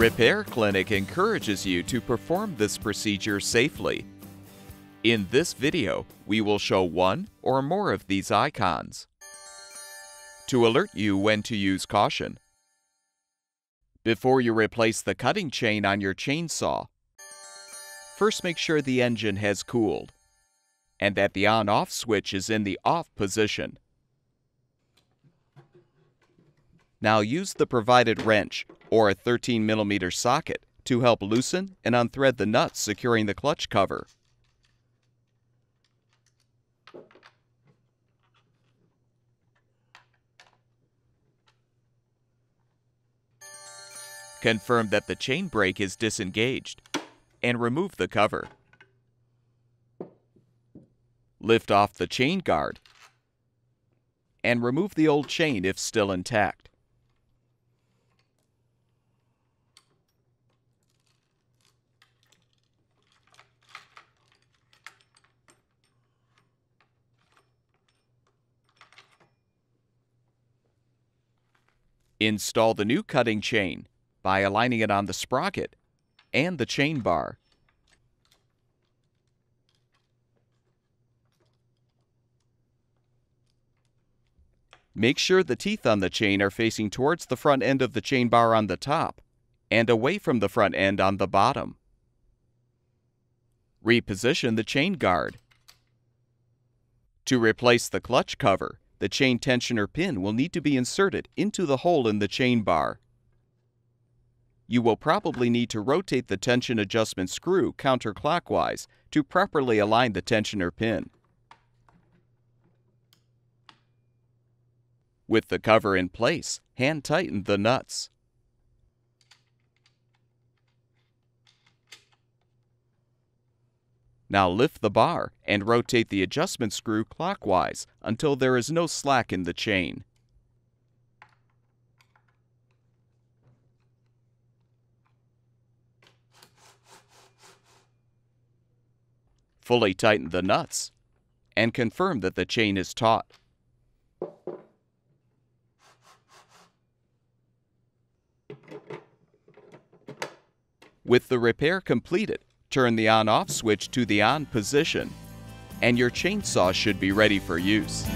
Repair Clinic encourages you to perform this procedure safely. In this video, we will show one or more of these icons to alert you when to use caution. Before you replace the cutting chain on your chainsaw, first make sure the engine has cooled and that the on-off switch is in the off position. Now use the provided wrench or a 13 millimeter socket to help loosen and unthread the nuts securing the clutch cover. Confirm that the chain brake is disengaged and remove the cover. Lift off the chain guard and remove the old chain if still intact. Install the new cutting chain by aligning it on the sprocket and the chain bar. Make sure the teeth on the chain are facing towards the front end of the chain bar on the top and away from the front end on the bottom. Reposition the chain guard. To replace the clutch cover, the chain tensioner pin will need to be inserted into the hole in the chain bar. You will probably need to rotate the tension adjustment screw counterclockwise to properly align the tensioner pin. With the cover in place, hand tighten the nuts. Now lift the bar and rotate the adjustment screw clockwise until there is no slack in the chain. Fully tighten the nuts and confirm that the chain is taut. With the repair completed, turn the on-off switch to the on position, and your chainsaw should be ready for use.